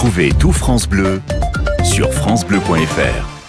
Retrouvez tout France Bleu sur francebleu.fr.